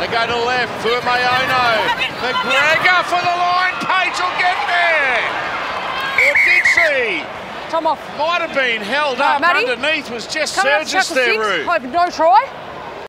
They go to left. Fuimaono. McGregor for the line. Page will get there. Or did she? Come off. Might have been held up Maddie. underneath. Was just Coming Sergis there, six. Hope no try.